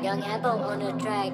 Young Apple on the track.